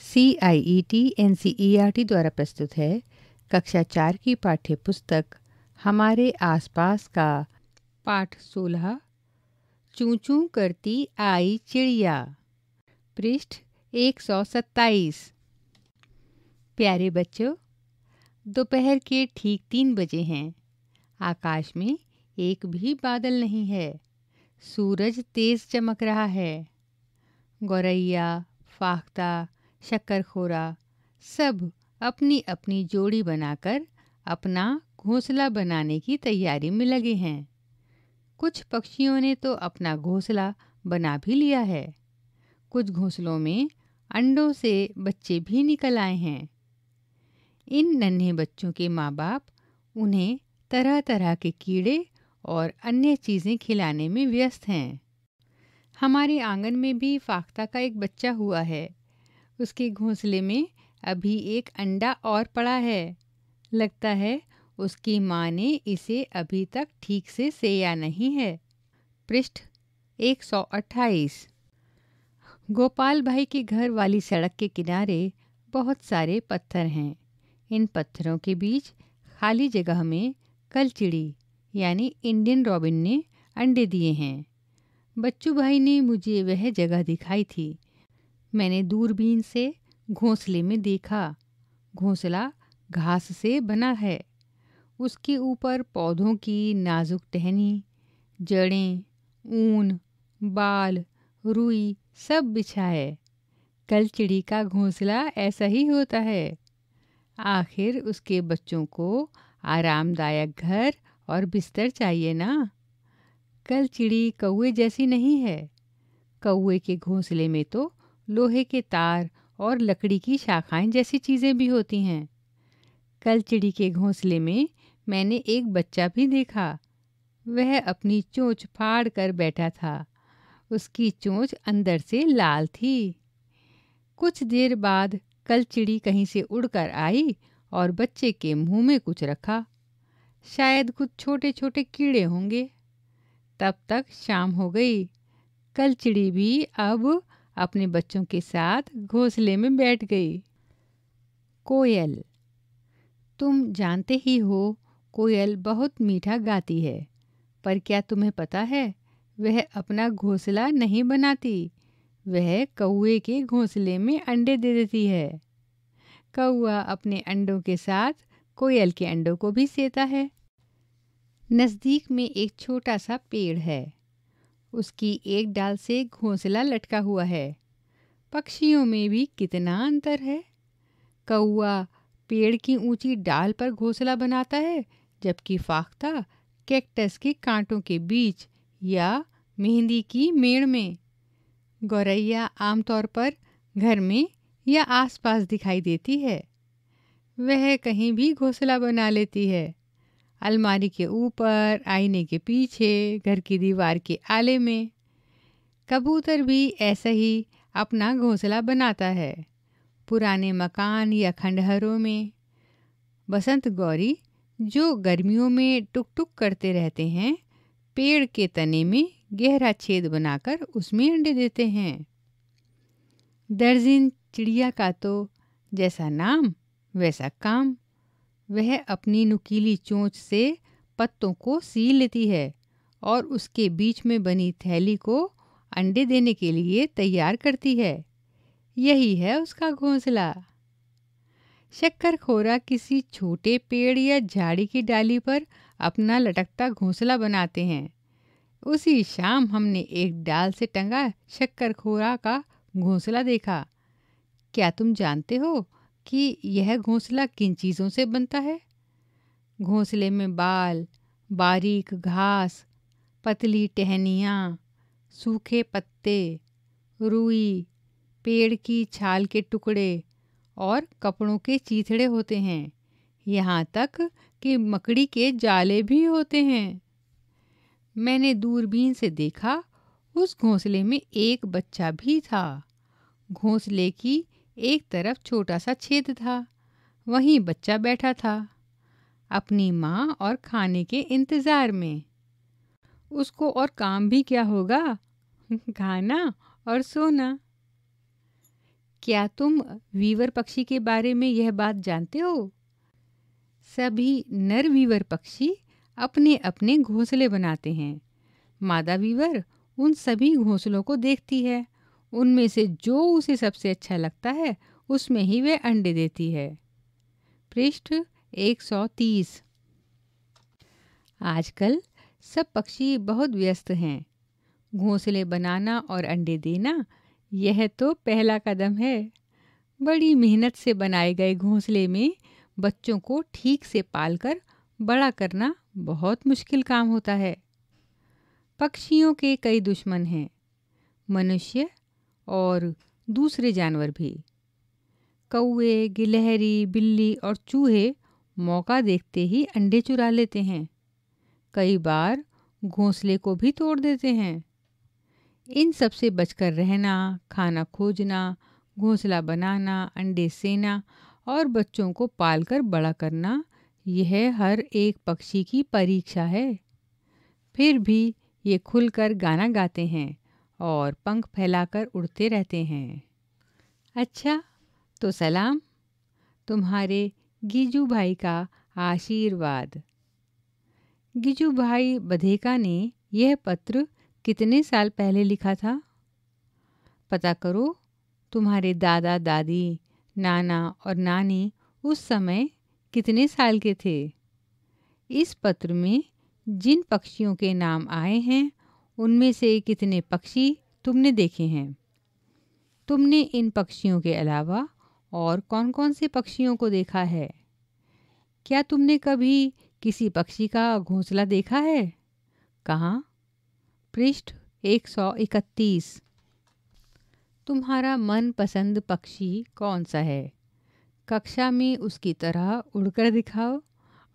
C I E T N C E R T द्वारा प्रस्तुत है। कक्षा चार की पाठ्य पुस्तक हमारे आसपास का पाठ सोलह। चूँ चूँ करती आई चिड़िया। पृष्ठ एक सौ सत्ताईस। प्यारे बच्चों, दोपहर के ठीक तीन बजे हैं। आकाश में एक भी बादल नहीं है। सूरज तेज चमक रहा है। गौरैया, फाख्ता शक्करखोरा, सब अपनी अपनी जोड़ी बनाकर अपना घोंसला बनाने की तैयारी में लगे हैं। कुछ पक्षियों ने तो अपना घोंसला बना भी लिया है। कुछ घोंसलों में अंडों से बच्चे भी निकल आए हैं। इन नन्हे बच्चों के माँ बाप उन्हें तरह तरह के कीड़े और अन्य चीज़ें खिलाने में व्यस्त हैं। हमारे आँगन में भी फाख्ता का एक बच्चा हुआ है। उसके घोंसले में अभी एक अंडा और पड़ा है। लगता है उसकी माँ ने इसे अभी तक ठीक से सेया नहीं है। पृष्ठ 128 गोपाल भाई के घर वाली सड़क के किनारे बहुत सारे पत्थर हैं। इन पत्थरों के बीच खाली जगह में कल चिड़ी यानी इंडियन रॉबिन ने अंडे दिए हैं। बच्चू भाई ने मुझे वह जगह दिखाई थी मैंने दूरबीन से घोंसले में देखा। घोंसला घास से बना है। उसके ऊपर पौधों की नाजुक टहनी, जड़ें, ऊन, बाल, रुई सब बिछा है। कल चिड़ी का घोंसला ऐसा ही होता है। आखिर उसके बच्चों को आरामदायक घर और बिस्तर चाहिए ना? कल चिड़ी कौए जैसी नहीं है। कौए के घोंसले में तो लोहे के तार और लकड़ी की शाखाएँ जैसी चीज़ें भी होती हैं। कल चिड़ी के घोंसले में मैंने एक बच्चा भी देखा। वह अपनी चोंच फाड़ कर बैठा था। उसकी चोंच अंदर से लाल थी। कुछ देर बाद कल चिड़ी कहीं से उड़कर आई और बच्चे के मुँह में कुछ रखा। शायद कुछ छोटे छोटे कीड़े होंगे। तब तक शाम हो गई। कल चिड़ी भी अब अपने बच्चों के साथ घोंसले में बैठ गई। कोयल, तुम जानते ही हो, कोयल बहुत मीठा गाती है, पर क्या तुम्हें पता है, वह अपना घोंसला नहीं बनाती। वह कौए के घोंसले में अंडे दे देती है। कौआ अपने अंडों के साथ कोयल के अंडों को भी सेता है। नज़दीक में एक छोटा सा पेड़ है। उसकी एक डाल से घोंसला लटका हुआ है। पक्षियों में भी कितना अंतर है। कौआ पेड़ की ऊँची डाल पर घोंसला बनाता है, जबकि फाख्ता कैक्टस के कांटों के बीच या मेहंदी की मेड़ में। गौरैया आमतौर पर घर में या आसपास दिखाई देती है। वह कहीं भी घोंसला बना लेती है। अलमारी के ऊपर, आईने के पीछे, घर की दीवार के आले में। कबूतर भी ऐसा ही अपना घोंसला बनाता है, पुराने मकान या खंडहरों में। बसंत गौरी जो गर्मियों में टुक टुक करते रहते हैं, पेड़ के तने में गहरा छेद बनाकर उसमें अंडे देते हैं। दर्जिन चिड़िया का तो जैसा नाम, वैसा काम। वह अपनी नुकीली चोंच से पत्तों को सी लेती है और उसके बीच में बनी थैली को अंडे देने के लिए तैयार करती है। यही है उसका घोंसला। शक्कर खोरा किसी छोटे पेड़ या झाड़ी की डाली पर अपना लटकता घोंसला बनाते हैं। उसी शाम हमने एक डाल से टंगा शक्कर खोरा का घोंसला देखा। क्या तुम जानते हो कि यह घोंसला किन चीज़ों से बनता है? घोंसले में बाल, बारीक घास, पतली टहनियाँ, सूखे पत्ते, रुई, पेड़ की छाल के टुकड़े और कपड़ों के चीथड़े होते हैं। यहाँ तक कि मकड़ी के जाले भी होते हैं। मैंने दूरबीन से देखा, उस घोंसले में एक बच्चा भी था। घोंसले की एक तरफ़ छोटा सा छेद था, वहीं बच्चा बैठा था, अपनी माँ और खाने के इंतज़ार में। उसको और काम भी क्या होगा? खाना और सोना। क्या तुम वीवर पक्षी के बारे में यह बात जानते हो? सभी नर वीवर पक्षी अपने अपने घोंसले बनाते हैं। मादा वीवर उन सभी घोंसलों को देखती है। उनमें से जो उसे सबसे अच्छा लगता है, उसमें ही वह अंडे देती है। पृष्ठ 130 आजकल सब पक्षी बहुत व्यस्त हैं। घोंसले बनाना और अंडे देना, यह तो पहला कदम है। बड़ी मेहनत से बनाए गए घोंसले में बच्चों को ठीक से पालकर बड़ा करना बहुत मुश्किल काम होता है। पक्षियों के कई दुश्मन हैं। मनुष्य और दूसरे जानवर भी। कौए गिलहरी, बिल्ली और चूहे मौका देखते ही अंडे चुरा लेते हैं। कई बार घोंसले को भी तोड़ देते हैं। इन सबसे बचकर रहना, खाना खोजना, घोंसला बनाना, अंडे सेना और बच्चों को पालकर बड़ा करना, यह हर एक पक्षी की परीक्षा है। फिर भी ये खुलकर गाना गाते हैं। और पंख फैलाकर उड़ते रहते हैं। अच्छा तो सलाम। तुम्हारे गिजू भाई का आशीर्वाद। गिजू भाई बधेका ने यह पत्र कितने साल पहले लिखा था? पता करो, तुम्हारे दादा, दादी, नाना और नानी उस समय कितने साल के थे? इस पत्र में जिन पक्षियों के नाम आए हैं उनमें से कितने पक्षी तुमने देखे हैं? तुमने इन पक्षियों के अलावा और कौन कौन से पक्षियों को देखा है? क्या तुमने कभी किसी पक्षी का घोंसला देखा है? कहाँ? पृष्ठ 131 तुम्हारा मनपसंद पक्षी कौन सा है? कक्षा में उसकी तरह उड़कर दिखाओ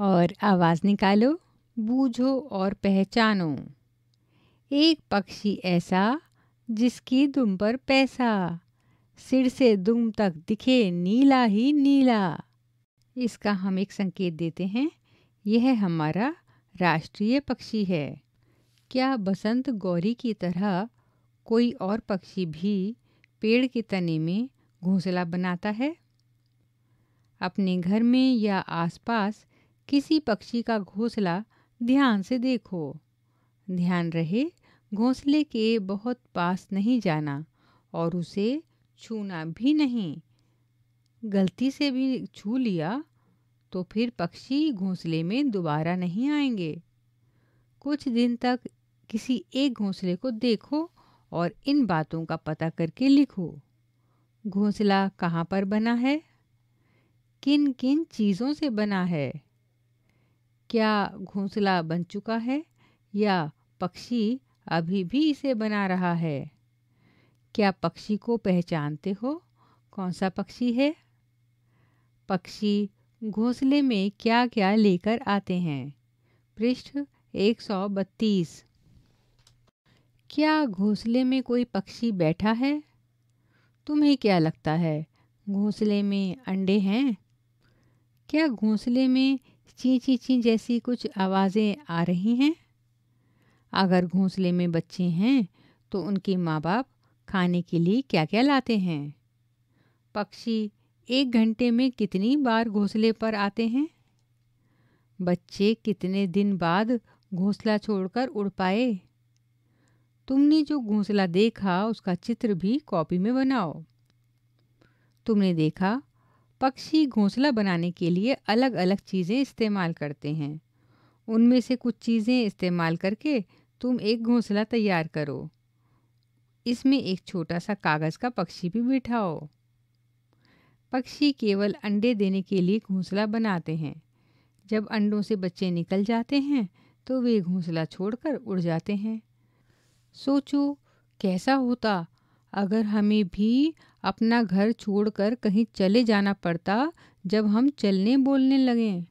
और आवाज़ निकालो, बूझो और पहचानो। एक पक्षी ऐसा जिसकी दुम पर पैसा। सिर से दुम तक दिखे नीला ही नीला। इसका हम एक संकेत देते हैं। यह हमारा राष्ट्रीय पक्षी है। क्या बसंत गौरी की तरह कोई और पक्षी भी पेड़ के तने में घोंसला बनाता है? अपने घर में या आसपास किसी पक्षी का घोंसला ध्यान से देखो। ध्यान रहे, घोंसले के बहुत पास नहीं जाना और उसे छूना भी नहीं। गलती से भी छू लिया तो फिर पक्षी घोंसले में दोबारा नहीं आएँगे। कुछ दिन तक किसी एक घोंसले को देखो और इन बातों का पता करके लिखो। घोंसला कहाँ पर बना है? किन किन चीज़ों से बना है? क्या घोंसला बन चुका है? या पक्षी अभी भी इसे बना रहा है। क्या पक्षी को पहचानते हो? कौन सा पक्षी है? पक्षी घोंसले में क्या क्या लेकर आते हैं? पृष्ठ 132 क्या घोंसले में कोई पक्षी बैठा है? तुम्हें क्या लगता है, घोंसले में अंडे हैं? क्या घोंसले में ची ची ची जैसी कुछ आवाज़ें आ रही हैं? अगर घोंसले में बच्चे हैं तो उनके माँ बाप खाने के लिए क्या क्या लाते हैं? पक्षी एक घंटे में कितनी बार घोंसले पर आते हैं? बच्चे कितने दिन बाद घोंसला छोड़कर उड़ पाए? तुमने जो घोंसला देखा, उसका चित्र भी कॉपी में बनाओ। तुमने देखा, पक्षी घोंसला बनाने के लिए अलग अलग चीज़ें इस्तेमाल करते हैं। उनमें से कुछ चीज़ें इस्तेमाल करके तुम एक घोंसला तैयार करो। इसमें एक छोटा सा कागज़ का पक्षी भी बिठाओ। पक्षी केवल अंडे देने के लिए घोंसला बनाते हैं। जब अंडों से बच्चे निकल जाते हैं तो वे घोंसला छोड़कर उड़ जाते हैं। सोचो, कैसा होता? अगर हमें भी अपना घर छोड़कर कहीं चले जाना पड़ता, जब हम चलने बोलने लगें।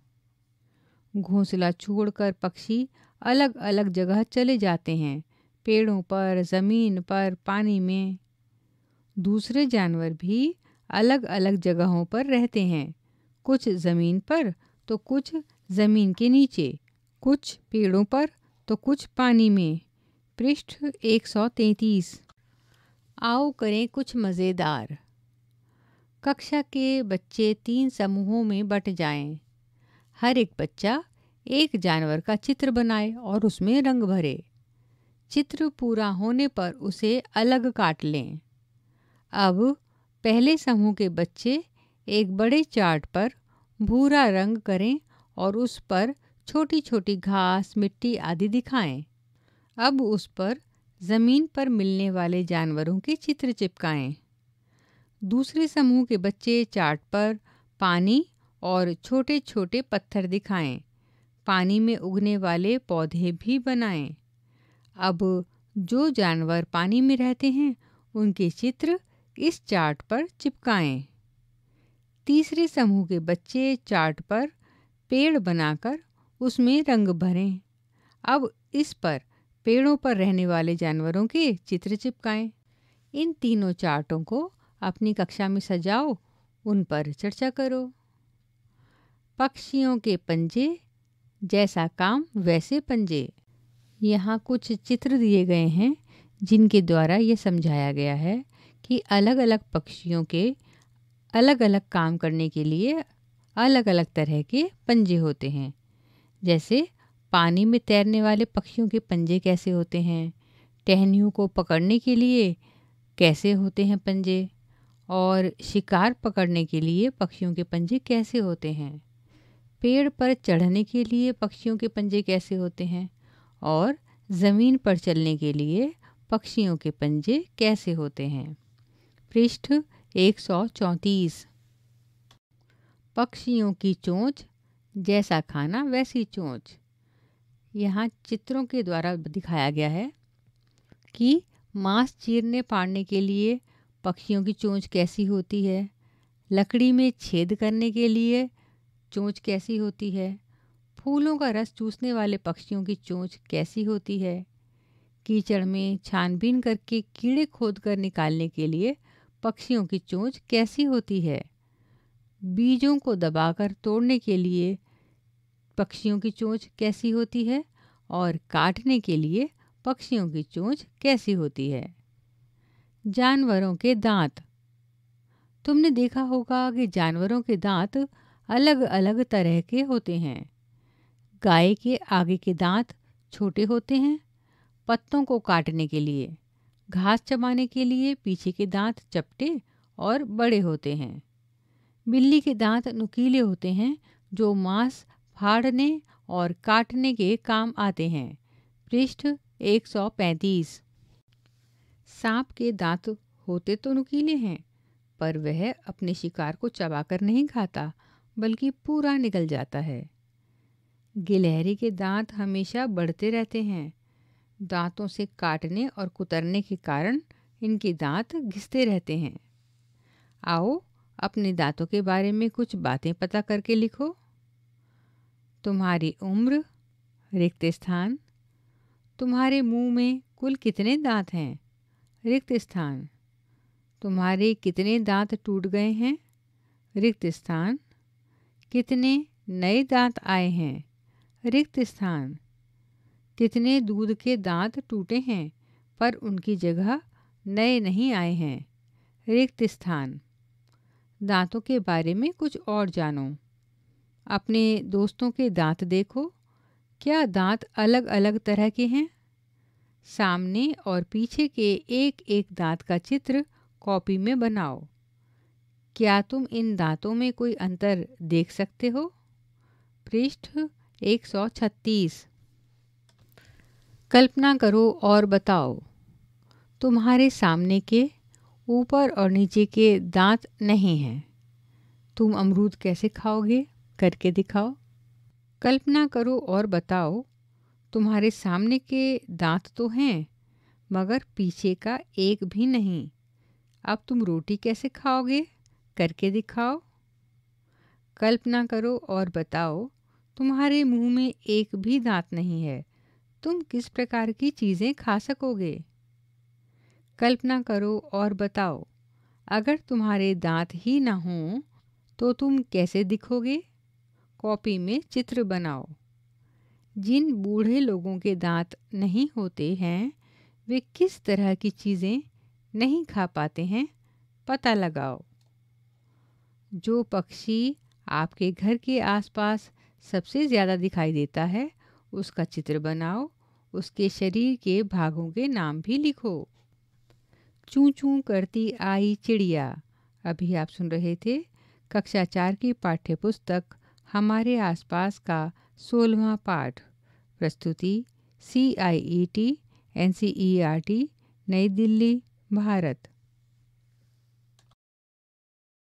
घोंसला छोड़कर पक्षी अलग अलग जगह चले जाते हैं। पेड़ों पर, ज़मीन पर, पानी में। दूसरे जानवर भी अलग अलग जगहों पर रहते हैं। कुछ ज़मीन पर तो कुछ ज़मीन के नीचे, कुछ पेड़ों पर तो कुछ पानी में। पृष्ठ 133 आओ करें कुछ मज़ेदार। कक्षा के बच्चे तीन समूहों में बट जाएँ। हर एक बच्चा एक जानवर का चित्र बनाए और उसमें रंग भरे। चित्र पूरा होने पर उसे अलग काट लें। अब पहले समूह के बच्चे एक बड़े चार्ट पर भूरा रंग करें और उस पर छोटी छोटी घास, मिट्टी आदि दिखाएँ। अब उस पर ज़मीन पर मिलने वाले जानवरों के चित्र चिपकाएँ। दूसरे समूह के बच्चे चार्ट पर पानी और छोटे छोटे पत्थर दिखाएँ। पानी में उगने वाले पौधे भी बनाएँ। अब जो जानवर पानी में रहते हैं, उनके चित्र इस चार्ट पर चिपकाएँ। तीसरे समूह के बच्चे चार्ट पर पेड़ बनाकर उसमें रंग भरें। अब इस पर पेड़ों पर रहने वाले जानवरों के चित्र चिपकाएँ। इन तीनों चार्टों को अपनी कक्षा में सजाओ, उन पर चर्चा करो। पक्षियों के पंजे जैसा काम वैसे पंजे। यहाँ कुछ चित्र दिए गए हैं, जिनके द्वारा ये समझाया गया है कि अलग अलग पक्षियों के अलग अलग काम करने के लिए अलग अलग तरह के पंजे होते हैं। जैसे, पानी में तैरने वाले पक्षियों के पंजे कैसे होते हैं? टहनियों को पकड़ने के लिए कैसे होते हैं पंजे? और शिकार पकड़ने के लिए पक्षियों के पंजे कैसे होते हैं? पेड़ पर चढ़ने के लिए पक्षियों के पंजे कैसे होते हैं? और ज़मीन पर चलने के लिए पक्षियों के पंजे कैसे होते हैं? पृष्ठ एक सौ चौंतीस। पक्षियों की चोंच जैसा खाना वैसी चोंच। यहाँ चित्रों के द्वारा दिखाया गया है कि मांस चीरने पाड़ने के लिए पक्षियों की चोंच कैसी होती है? लकड़ी में छेद करने के लिए चोंच कैसी होती है? फूलों का रस चूसने वाले पक्षियों की चोंच कैसी होती है? कीचड़ में छानबीन करके कीड़े खोद कर निकालने के लिए पक्षियों की चोंच कैसी होती है? बीजों को दबाकर तोड़ने के लिए पक्षियों की चोंच कैसी होती है? और काटने के लिए पक्षियों की चोंच कैसी होती है? जानवरों के दांत। तुमने देखा होगा कि जानवरों के दांत अलग अलग तरह के होते हैं। गाय के आगे के दांत छोटे होते हैं पत्तों को काटने के लिए। घास चबाने के लिए पीछे के दांत चपटे और बड़े होते हैं। बिल्ली के दांत नुकीले होते हैं, जो मांस फाड़ने और काटने के काम आते हैं। पृष्ठ 135 सांप के दांत होते तो नुकीले हैं, पर वह अपने शिकार को चबाकर नहीं खाता बल्कि पूरा निकल जाता है। गिलहरी के दांत हमेशा बढ़ते रहते हैं। दांतों से काटने और कुतरने के कारण इनके दांत घिसते रहते हैं। आओ, अपने दांतों के बारे में कुछ बातें पता करके लिखो। तुम्हारी उम्र, रिक्त स्थान। तुम्हारे मुँह में कुल कितने दांत हैं? रिक्त स्थान। तुम्हारे कितने दांत टूट गए हैं? रिक्त स्थान। कितने नए दांत आए हैं? रिक्त स्थान। कितने दूध के दांत टूटे हैं, पर उनकी जगह नए नहीं आए हैं? रिक्त स्थान। दांतों के बारे में कुछ और जानो। अपने दोस्तों के दांत देखो। क्या दांत अलग अलग तरह के हैं? सामने और पीछे के एक एक दांत का चित्र कॉपी में बनाओ। क्या तुम इन दांतों में कोई अंतर देख सकते हो? पृष्ठ 136 कल्पना करो और बताओ, तुम्हारे सामने के ऊपर और नीचे के दांत नहीं हैं। तुम अमरूद कैसे खाओगे? करके दिखाओ। कल्पना करो और बताओ, तुम्हारे सामने के दांत तो हैं, मगर पीछे का एक भी नहीं। अब तुम रोटी कैसे खाओगे? करके दिखाओ। कल्पना करो और बताओ, तुम्हारे मुँह में एक भी दांत नहीं है। तुम किस प्रकार की चीज़ें खा सकोगे? कल्पना करो और बताओ, अगर तुम्हारे दांत ही ना हों तो तुम कैसे दिखोगे? कॉपी में चित्र बनाओ। जिन बूढ़े लोगों के दांत नहीं होते हैं, वे किस तरह की चीज़ें नहीं खा पाते हैं, पता लगाओ। जो पक्षी आपके घर के आसपास सबसे ज़्यादा दिखाई देता है, उसका चित्र बनाओ, उसके शरीर के भागों के नाम भी लिखो। चू चू करती आई चिड़िया। अभी आप सुन रहे थे कक्षा चार की पाठ्य पुस्तक हमारे आसपास का सोलवा पाठ। प्रस्तुति C I E T N C E R T Nai Delhi, Bharat.